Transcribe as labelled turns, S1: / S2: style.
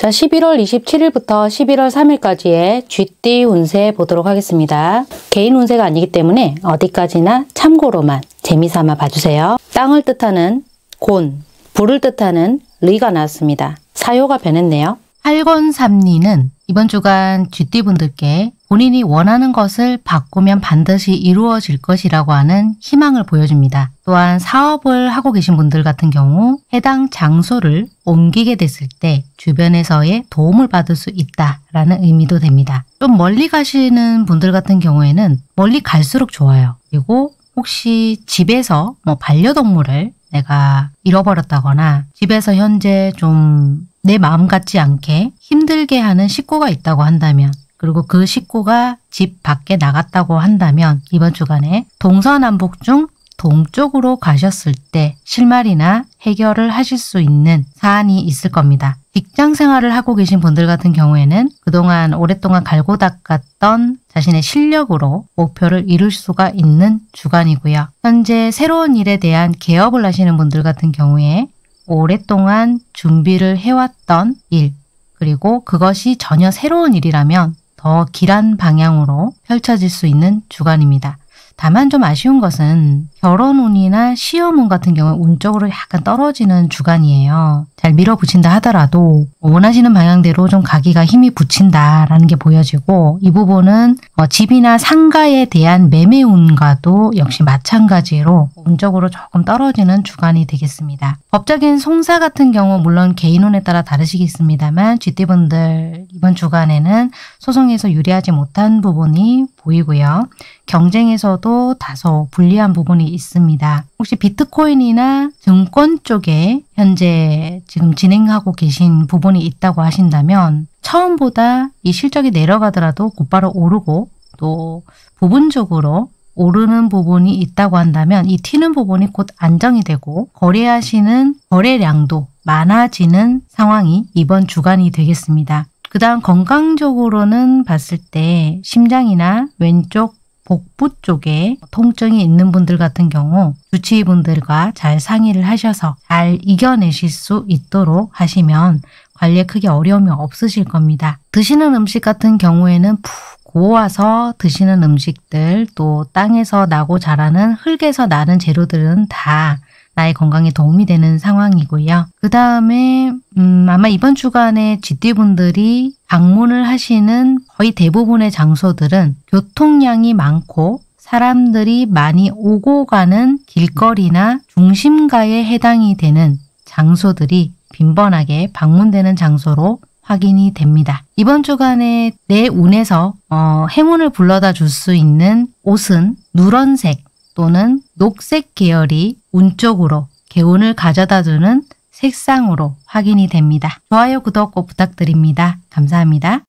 S1: 자, 11월 27일부터 11월 3일까지의 쥐띠 운세 보도록 하겠습니다. 개인 운세가 아니기 때문에 어디까지나 참고로만 재미삼아 봐주세요. 땅을 뜻하는 곤, 불을 뜻하는 리가 나왔습니다. 사요가 변했네요. 8권 3리는 이번 주간 쥐띠분들께 본인이 원하는 것을 바꾸면 반드시 이루어질 것이라고 하는 희망을 보여줍니다. 또한 사업을 하고 계신 분들 같은 경우 해당 장소를 옮기게 됐을 때 주변에서의 도움을 받을 수 있다라는 의미도 됩니다. 좀 멀리 가시는 분들 같은 경우에는 멀리 갈수록 좋아요. 그리고 혹시 집에서 뭐 반려동물을 내가 잃어버렸다거나 집에서 현재 좀 내 마음 같지 않게 힘들게 하는 식구가 있다고 한다면 그리고 그 식구가 집 밖에 나갔다고 한다면 이번 주간에 동서남북 중 동쪽으로 가셨을 때 실말이나 해결을 하실 수 있는 사안이 있을 겁니다. 직장 생활을 하고 계신 분들 같은 경우에는 그동안 오랫동안 갈고 닦았던 자신의 실력으로 목표를 이룰 수가 있는 주간이고요. 현재 새로운 일에 대한 개업을 하시는 분들 같은 경우에 오랫동안 준비를 해왔던 일, 그리고 그것이 전혀 새로운 일이라면 더 길한 방향으로 펼쳐질 수 있는 주간입니다. 다만 좀 아쉬운 것은 결혼운이나 시험운 같은 경우 운적으로 약간 떨어지는 주간이에요. 잘 밀어붙인다 하더라도 원하시는 방향대로 좀 가기가 힘이 붙인다라는 게 보여지고 이 부분은 어, 집이나 상가에 대한 매매운과도 역시 마찬가지로 운적으로 조금 떨어지는 주간이 되겠습니다. 법적인 송사 같은 경우 물론 개인운에 따라 다르시겠습니다만 쥐띠분들 이번 주간에는 소송에서 유리하지 못한 부분이 보이고요. 경쟁에서도 다소 불리한 부분이 있습니다. 혹시 비트코인이나 증권 쪽에 현재 지금 진행하고 계신 부분이 있다고 하신다면 처음보다 이 실적이 내려가더라도 곧바로 오르고 또 부분적으로 오르는 부분이 있다고 한다면 이 튀는 부분이 곧 안정이 되고 거래하시는 거래량도 많아지는 상황이 이번 주간이 되겠습니다. 그 다음 건강적으로는 봤을 때 심장이나 왼쪽 복부 쪽에 통증이 있는 분들 같은 경우 주치의분들과 잘 상의를 하셔서 잘 이겨내실 수 있도록 하시면 관리에 크게 어려움이 없으실 겁니다. 드시는 음식 같은 경우에는 푹 고와서 드시는 음식들 또 땅에서 나고 자라는 흙에서 나는 재료들은 다 나의 건강에 도움이 되는 상황이고요. 그 다음에 음, 아마 이번 주간에 쥐띠분들이 방문을 하시는 거의 대부분의 장소들은 교통량이 많고 사람들이 많이 오고 가는 길거리나 중심가에 해당이 되는 장소들이 빈번하게 방문되는 장소로 확인이 됩니다. 이번 주간에 내 운에서 어, 행운을 불러다 줄 수 있는 옷은 누런색 또는 녹색 계열이 운 쪽으로 개운을 가져다 주는 색상으로 확인이 됩니다. 좋아요, 구독 꼭 부탁드립니다. 감사합니다.